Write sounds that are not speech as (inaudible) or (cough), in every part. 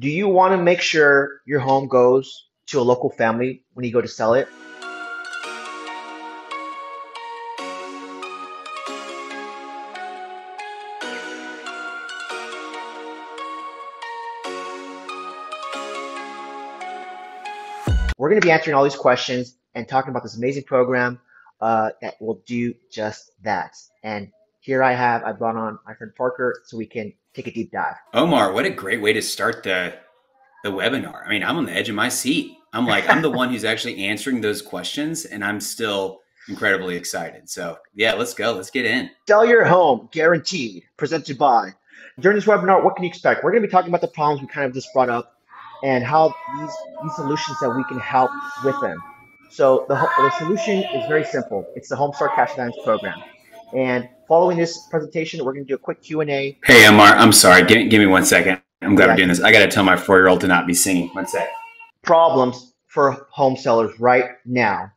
Do you want to make sure your home goes to a local family when you go to sell it? We're going to be answering all these questions and talking about this amazing program uh, that will do just that. And here I have, I brought on my friend Parker so we can take a deep dive. Omar, what a great way to start the the webinar. I mean, I'm on the edge of my seat. I'm like, I'm the (laughs) one who's actually answering those questions, and I'm still incredibly excited. So, yeah, let's go. Let's get in. Sell your home, guaranteed. Presented by. During this webinar, what can you expect? We're going to be talking about the problems we kind of just brought up and how these, these solutions that we can help with them. So the, the solution is very simple. It's the Homestar Cash Advance program. And following this presentation, we're going to do a quick Q&A. Hey, Omar, I'm sorry. Give, give me one second. I'm glad yeah. we're doing this. I got to tell my four-year-old to not be singing. One sec. Problems for home sellers right now.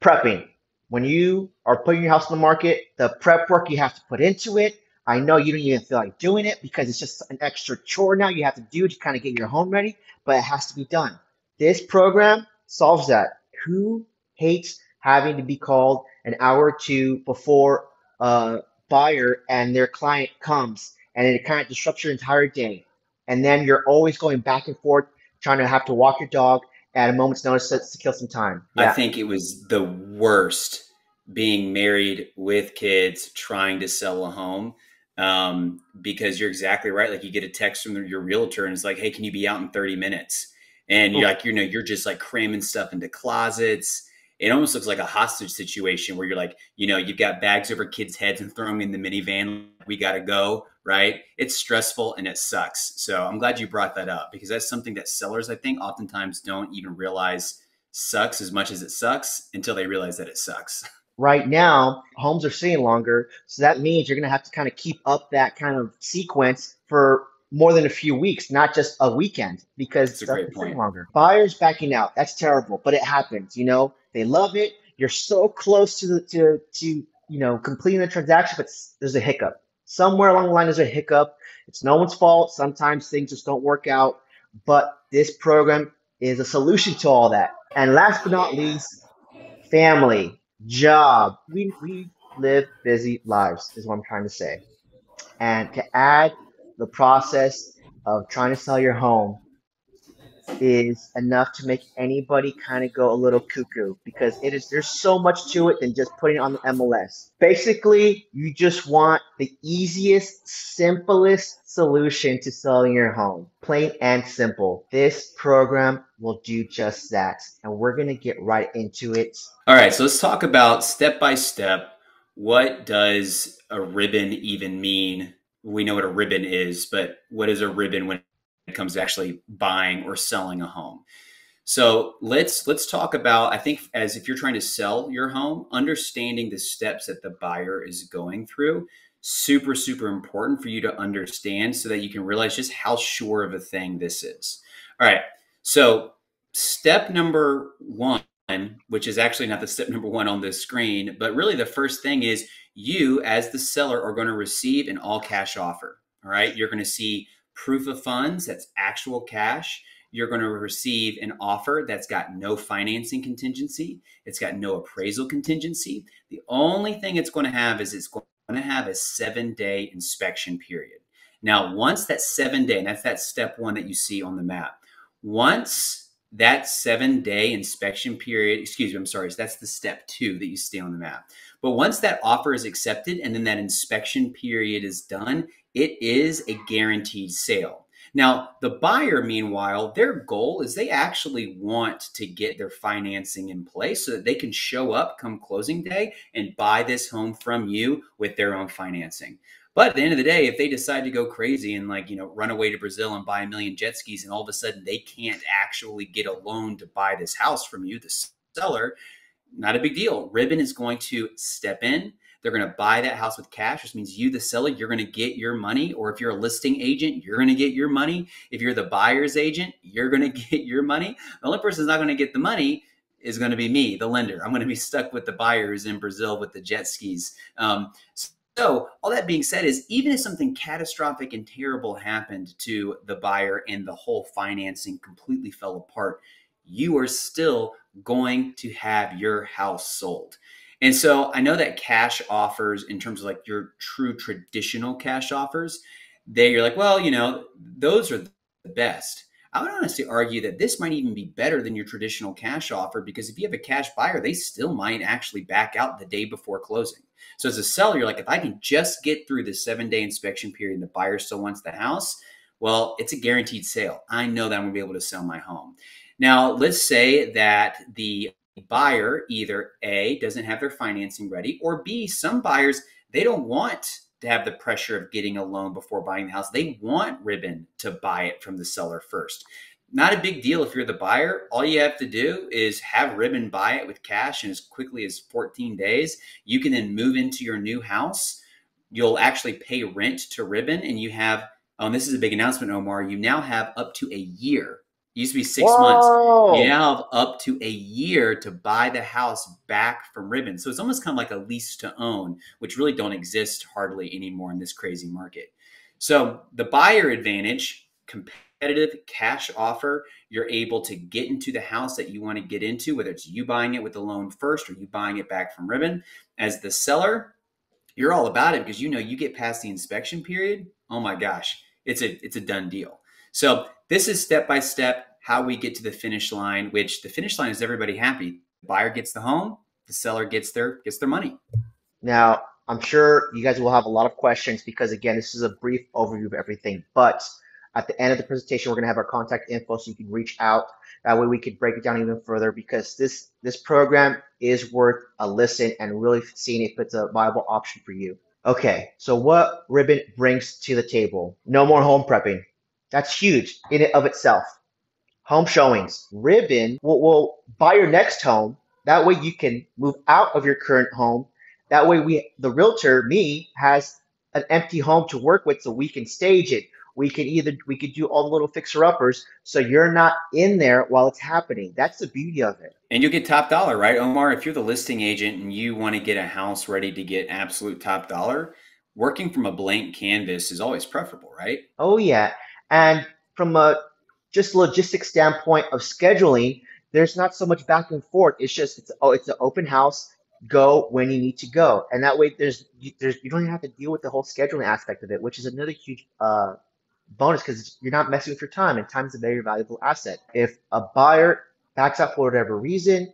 Prepping. When you are putting your house on the market, the prep work you have to put into it, I know you don't even feel like doing it because it's just an extra chore now you have to do to kind of get your home ready, but it has to be done. This program solves that. Who hates having to be called an hour or two before a buyer and their client comes and it kind of disrupts your entire day? And then you're always going back and forth trying to have to walk your dog at a moment's notice to kill some time. Yeah. I think it was the worst being married with kids trying to sell a home um, because you're exactly right. Like you get a text from your realtor and it's like, "Hey, can you be out in 30 minutes?" And you're like, you know, you're just like cramming stuff into closets. It almost looks like a hostage situation where you're like, you know, you've got bags over kids' heads and throw them in the minivan. We got to go, right? It's stressful and it sucks. So I'm glad you brought that up because that's something that sellers, I think, oftentimes don't even realize sucks as much as it sucks until they realize that it sucks. (laughs) right now homes are sitting longer so that means you're going to have to kind of keep up that kind of sequence for more than a few weeks not just a weekend because stuff is sitting longer. Buyers backing out that's terrible but it happens you know? They love it. You're so close to the to to you know completing the transaction but there's a hiccup. Somewhere along the line there's a hiccup. It's no one's fault. Sometimes things just don't work out but this program is a solution to all that. And last but not least family job. We we live busy lives is what I'm trying to say. And to add the process of trying to sell your home is enough to make anybody kind of go a little cuckoo because it is there's so much to it than just putting it on the MLS. Basically, you just want the easiest, simplest solution to selling your home. Plain and simple. This program will do just that. And we're going to get right into it. All right, so let's talk about step by step what does a ribbon even mean? We know what a ribbon is, but what is a ribbon when it comes to actually buying or selling a home. So let's let's talk about I think as if you're trying to sell your home, understanding the steps that the buyer is going through, super super important for you to understand so that you can realize just how sure of a thing this is. All right. So step number 1 which is actually not the step number one on this screen, but really the first thing is you, as the seller, are going to receive an all cash offer. All right. You're going to see proof of funds, that's actual cash. You're going to receive an offer that's got no financing contingency. It's got no appraisal contingency. The only thing it's going to have is it's going to have a seven day inspection period. Now, once that seven day, and that's that step one that you see on the map, once that seven day inspection period, excuse me, I'm sorry, so that's the step two that you see on the map. But once that offer is accepted and then that inspection period is done, it is a guaranteed sale. Now, the buyer, meanwhile, their goal is they actually want to get their financing in place so that they can show up come closing day and buy this home from you with their own financing. But at the end of the day, if they decide to go crazy and like, you know, run away to Brazil and buy a million jet skis and all of a sudden they can't actually get a loan to buy this house from you, the seller, not a big deal. Ribbon is going to step in. They're going to buy that house with cash, which means you, the seller, you're going to get your money. Or if you're a listing agent, you're going to get your money. If you're the buyer's agent, you're going (laughs) to get your money. The only person who's not going to get the money is going to be me, the lender. I'm going to be stuck with the buyers in Brazil with the jet skis. Um, So, all that being said, is even if something catastrophic and terrible happened to the buyer and the whole financing completely fell apart, you are still going to have your house sold. And so, I know that cash offers, in terms of like your true traditional cash offers, they you're like, well, you know, those are the best. I would honestly argue that this might even be better than your traditional cash offer because if you have a cash buyer, they still might actually back out the day before closing. So as a seller, you're like, if I can just get through the seven day inspection period and the buyer still wants the house, well, it's a guaranteed sale. I know that I'm gonna be able to sell my home. Now, let's say that the buyer either A doesn't have their financing ready, or B, some buyers, they don't want to have the pressure of getting a loan before buying the house. They want Ribbon to buy it from the seller first. Not a big deal if you're the buyer. All you have to do is have Ribbon buy it with cash in as quickly as 14 days. You can then move into your new house. You'll actually pay rent to Ribbon, and you have, oh, and this is a big announcement, Omar. You now have up to a year used to be six Whoa. months. You now have up to a year to buy the house back from Ribbon. So it's almost kind of like a lease to own, which really don't exist hardly anymore in this crazy market. So the buyer advantage, competitive cash offer, you're able to get into the house that you want to get into, whether it's you buying it with the loan first or you buying it back from Ribbon. As the seller, you're all about it because you know you get past the inspection period. Oh my gosh, it's a it's a done deal. So this is step by step how we get to the finish line, which the finish line is everybody happy. The buyer gets the home, the seller gets their gets their money. Now, I'm sure you guys will have a lot of questions because again, this is a brief overview of everything. But at the end of the presentation, we're going to have our contact info so you can reach out. That way we can break it down even further because this this program is worth a listen and really seeing if it's a viable option for you. Okay, so what Ribbon brings to the table? No more home prepping. That's huge in and of itself. Home showings. Ribbon will, will buy your next home. That way you can move out of your current home. That way we, the realtor, me, has an empty home to work with so we can stage it. We can either, we could do all the little fixer uppers so you're not in there while it's happening. That's the beauty of it. And you get top dollar, right, Omar? If you're the listing agent and you want to get a house ready to get absolute top dollar, working from a blank canvas is always preferable, right? Oh, yeah. And from a just logistic standpoint of scheduling, there's not so much back and forth. It's just it's oh it's an open house. Go when you need to go, and that way there's there's you don't even have to deal with the whole scheduling aspect of it, which is another huge uh, bonus because you're not messing with your time, and time is a very valuable asset. If a buyer backs out for whatever reason,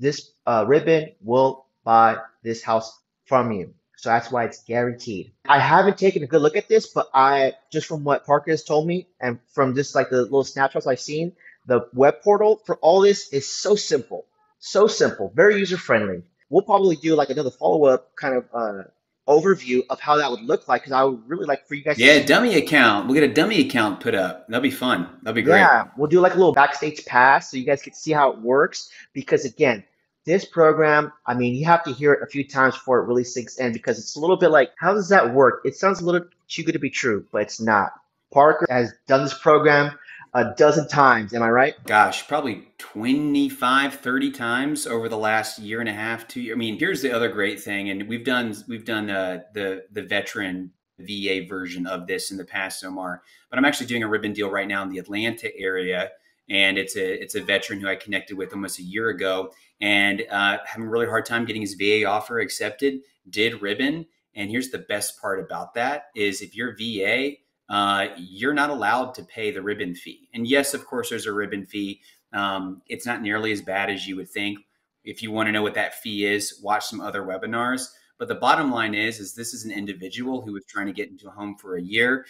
this uh, ribbon will buy this house from you. So that's why it's guaranteed. I haven't taken a good look at this, but I just from what Parker has told me and from just like the little snapshots I've seen, the web portal for all this is so simple, so simple, very user friendly. We'll probably do like another follow up kind of uh, overview of how that would look like because I would really like for you guys. Yeah, dummy account. We'll get a dummy account put up. That'll be fun. That'll be great. Yeah, we'll do like a little backstage pass so you guys can see how it works. Because again, this program, I mean, you have to hear it a few times before it really sinks in because it's a little bit like, how does that work? It sounds a little too good to be true, but it's not. Parker has done this program a dozen times. Am I right? Gosh, probably 25, 30 times over the last year and a half, two years. I mean, here's the other great thing. And we've done, we've done uh, the, the veteran VA version of this in the past, Omar, but I'm actually doing a ribbon deal right now in the Atlanta area and it's a it's a veteran who I connected with almost a year ago, and uh, having a really hard time getting his VA offer accepted. Did ribbon, and here's the best part about that is if you're VA, uh, you're not allowed to pay the ribbon fee. And yes, of course, there's a ribbon fee. Um, it's not nearly as bad as you would think. If you want to know what that fee is, watch some other webinars. But the bottom line is, is this is an individual who was trying to get into a home for a year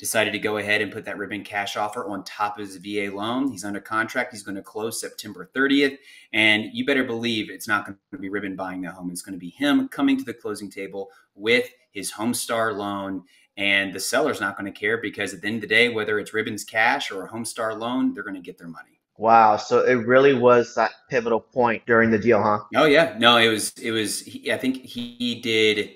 decided to go ahead and put that ribbon cash offer on top of his VA loan. He's under contract. He's going to close September 30th. And you better believe it's not going to be ribbon buying the home. It's going to be him coming to the closing table with his Homestar loan. And the seller's not going to care because at the end of the day, whether it's ribbons cash or a Homestar loan, they're going to get their money. Wow. So it really was that pivotal point during the deal, huh? Oh yeah. No, it was, it was, he, I think he did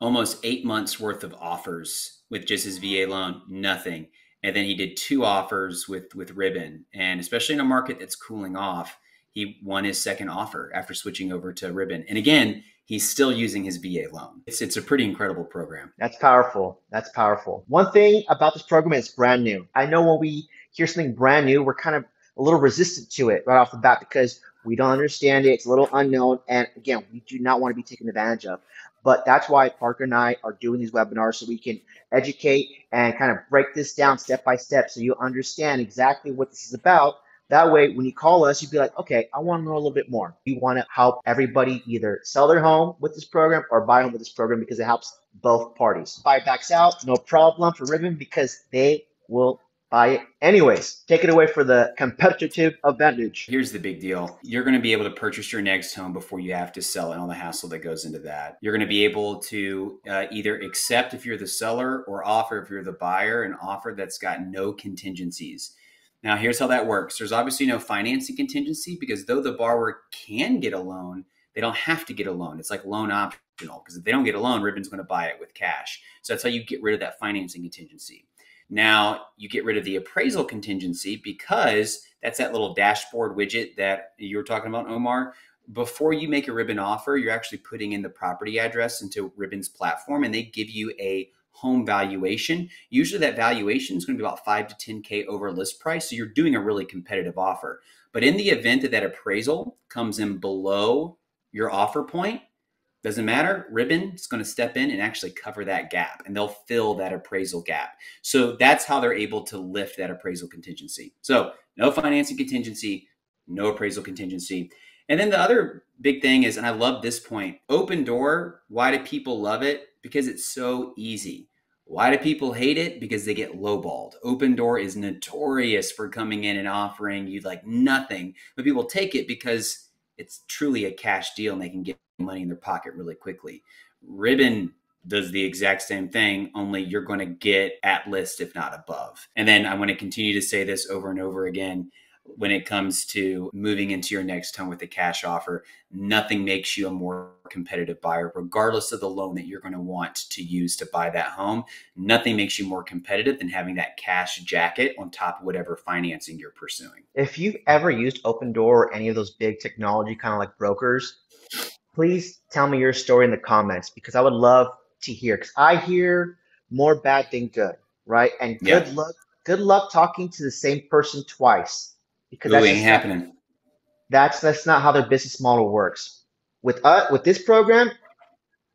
almost eight months worth of offers with just his VA loan, nothing. And then he did two offers with with Ribbon, and especially in a market that's cooling off, he won his second offer after switching over to Ribbon. And again, he's still using his VA loan. It's it's a pretty incredible program. That's powerful. That's powerful. One thing about this program is brand new. I know when we hear something brand new, we're kind of a little resistant to it right off the bat because we don't understand it. It's a little unknown. And again, we do not want to be taken advantage of. But that's why Parker and I are doing these webinars so we can educate and kind of break this down step by step so you understand exactly what this is about. That way, when you call us, you'd be like, okay, I want to know a little bit more. You want to help everybody either sell their home with this program or buy home with this program because it helps both parties. Buy backs out, no problem for Ribbon because they will buy it anyways. Take it away for the competitive advantage. Here's the big deal. You're going to be able to purchase your next home before you have to sell and all the hassle that goes into that. You're going to be able to uh, either accept if you're the seller or offer if you're the buyer an offer that's got no contingencies. Now, here's how that works. There's obviously no financing contingency because though the borrower can get a loan, they don't have to get a loan. It's like loan optional because if they don't get a loan, Ribbon's going to buy it with cash. So that's how you get rid of that financing contingency. Now you get rid of the appraisal contingency because that's that little dashboard widget that you were talking about, Omar. Before you make a Ribbon offer, you're actually putting in the property address into Ribbon's platform and they give you a home valuation. Usually that valuation is going to be about 5 to 10K over list price. So you're doing a really competitive offer. But in the event that that appraisal comes in below your offer point, doesn't matter. Ribbon is going to step in and actually cover that gap and they'll fill that appraisal gap. So that's how they're able to lift that appraisal contingency. So no financing contingency, no appraisal contingency. And then the other big thing is, and I love this point Opendoor. Why do people love it? Because it's so easy. Why do people hate it? Because they get lowballed. Opendoor is notorious for coming in and offering you like nothing, but people take it because it's truly a cash deal and they can get money in their pocket really quickly. Ribbon does the exact same thing, only you're going to get at list, if not above. And then I want to continue to say this over and over again when it comes to moving into your next home with a cash offer, nothing makes you a more competitive buyer, regardless of the loan that you're going to want to use to buy that home. Nothing makes you more competitive than having that cash jacket on top of whatever financing you're pursuing. If you've ever used Opendoor or any of those big technology kind of like brokers, please tell me your story in the comments because I would love to hear. Because I hear more bad than good, right? And good yeah. luck. Good luck talking to the same person twice because that ain't happening. Not, that's that's not how their business model works. With uh, with this program,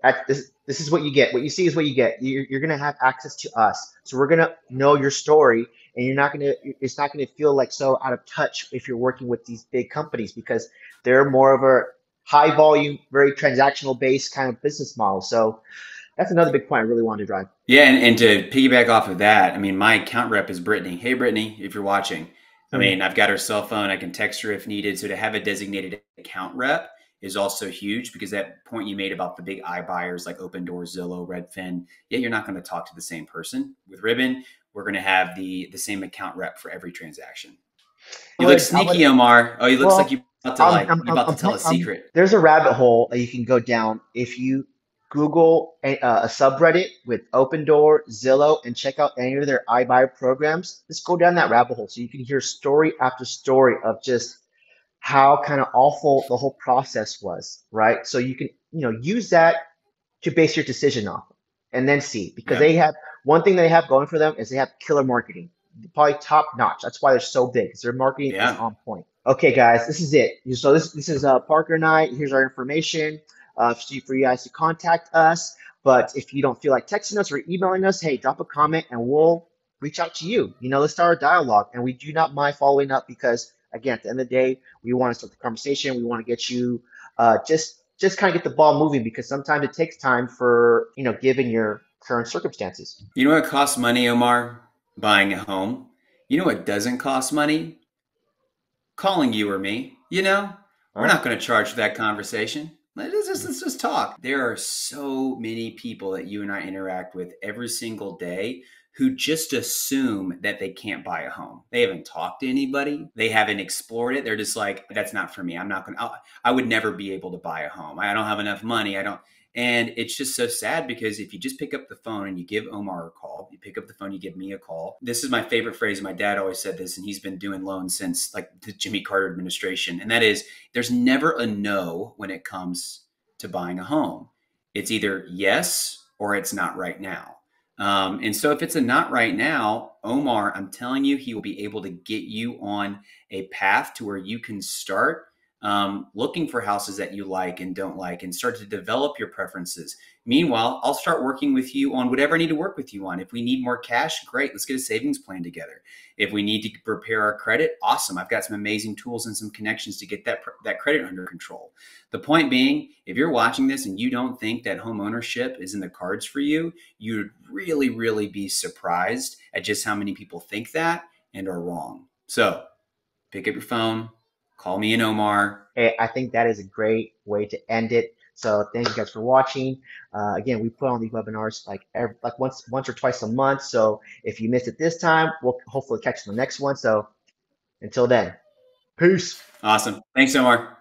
at this this is what you get. What you see is what you get. You're, you're gonna have access to us, so we're gonna know your story, and you're not gonna. It's not gonna feel like so out of touch if you're working with these big companies because they're more of a high volume, very transactional based kind of business model. So that's another big point I really wanted to drive. Yeah, and, and to piggyback off of that, I mean, my account rep is Brittany. Hey, Brittany, if you're watching, I mm-hmm. mean, I've got her cell phone. I can text her if needed. So to have a designated account rep is also huge because that point you made about the big iBuyers like Opendoor, Zillow, Redfin, yeah, you're not going to talk to the same person. With Ribbon, we're going to have the the same account rep for every transaction. You look sneaky, Omar. Oh, you looks well, like you about to like I'm, I'm, about I'm, to tell a secret. there's a rabbit hole that you can go down if you Google a, uh, a subreddit with Opendoor, Zillow, and check out any of their iBuyer programs. Just go down that rabbit hole so you can hear story after story of just how kind of awful the whole process was, right? So you can you know use that to base your decision off, and then see because yeah. they have one thing they have going for them is they have killer marketing, probably top notch. That's why they're so big because their marketing yeah. is on point. Okay, guys, this is it. So this this is uh, Parker I. Here's our information uh, for you guys to contact us. But if you don't feel like texting us or emailing us, hey, drop a comment and we'll reach out to you. You know, let's start a dialogue. And we do not mind following up because, again, at the end of the day, we want to start the conversation. We want to get you uh, just just kind of get the ball moving because sometimes it takes time for you know given your current circumstances. You know what costs money, Omar? Buying a home. You know what doesn't cost money? Calling you or me. You know, we're not going to charge for that conversation. Let's just, let's just talk. There are so many people that you and I interact with every single day who just assume that they can't buy a home. They haven't talked to anybody. They haven't explored it. They're just like, that's not for me. I'm not going to, I would never be able to buy a home. I don't have enough money. I don't. And it's just so sad because if you just pick up the phone and you give Omar a call, you pick up the phone, you give me a call. This is my favorite phrase. My dad always said this, and he's been doing loans since like the Jimmy Carter administration. And that is there's never a no when it comes to buying a home. It's either yes or it's not right now. Um, and so if it's a not right now, Omar, I'm telling you, he will be able to get you on a path to where you can start um, looking for houses that you like and don't like and start to develop your preferences. Meanwhile, I'll start working with you on whatever I need to work with you on. If we need more cash, great. Let's get a savings plan together. If we need to prepare our credit, awesome. I've got some amazing tools and some connections to get that that credit under control. The point being, if you're watching this and you don't think that home ownership is in the cards for you, you'd really really be surprised at just how many people think that and are wrong. So, pick up your phone, Call me an Omar. Hey, I think that is a great way to end it. So thank you guys for watching. Uh, again, we put on these webinars like every, like once once or twice a month. So if you missed it this time, we'll hopefully catch the next one. So until then, peace. Awesome. Thanks, Omar.